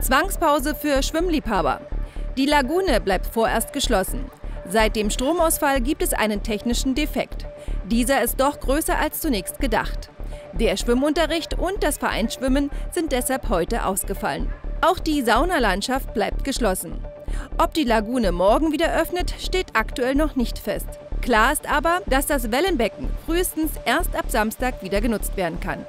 Zwangspause für Schwimmliebhaber. Die Lagune bleibt vorerst geschlossen. Seit dem Stromausfall gibt es einen technischen Defekt. Dieser ist doch größer als zunächst gedacht. Der Schwimmunterricht und das Vereinsschwimmen sind deshalb heute ausgefallen. Auch die Saunalandschaft bleibt geschlossen. Ob die Lagune morgen wieder öffnet, steht aktuell noch nicht fest. Klar ist aber, dass das Wellenbecken frühestens erst ab Samstag wieder genutzt werden kann.